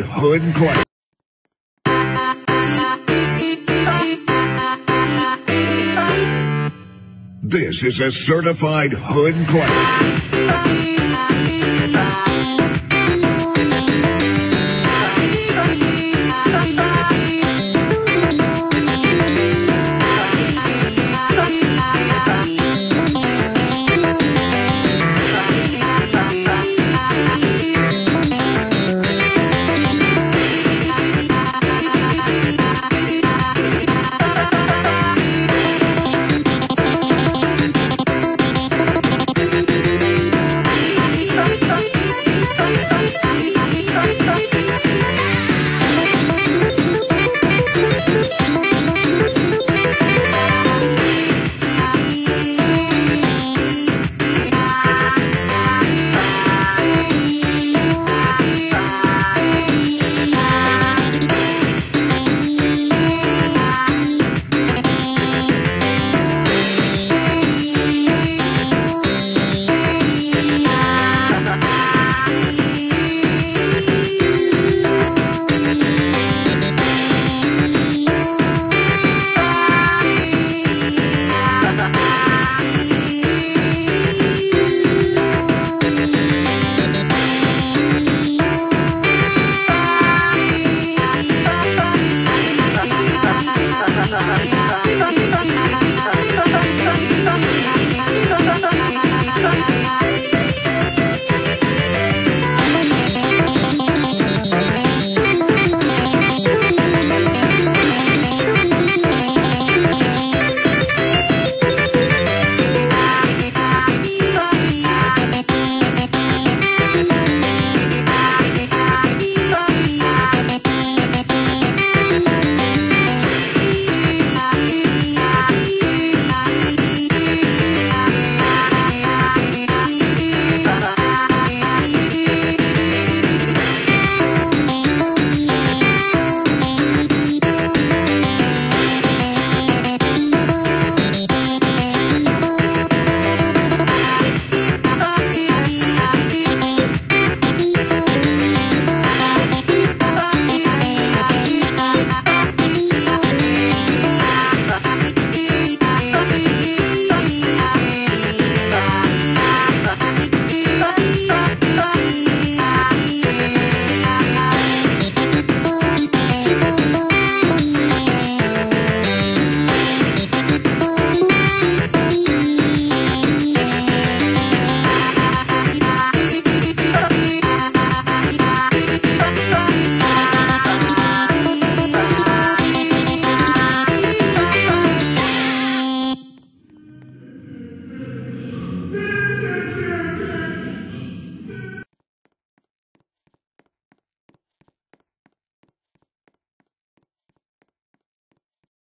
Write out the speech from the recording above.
hood. This is a certified hood class.